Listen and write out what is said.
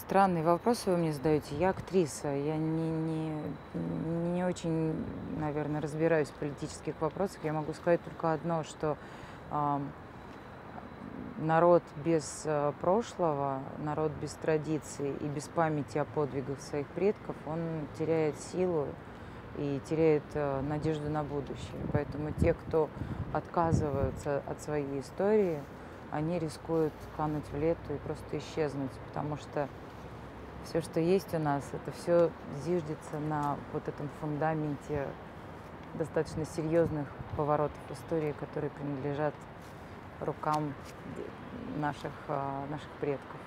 Странные вопросы вы мне задаете. Я актриса, я не, не, не очень, наверное, разбираюсь в политических вопросах. Я могу сказать только одно, что э, народ без э, прошлого, народ без традиций и без памяти о подвигах своих предков, он теряет силу и теряет э, надежду на будущее. Поэтому те, кто отказываются от своей истории, они рискуют кануть в лету и просто исчезнуть, потому что все, что есть у нас, это все зиждется на вот этом фундаменте достаточно серьезных поворотов истории, которые принадлежат рукам наших, а, наших предков.